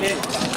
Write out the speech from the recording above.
करके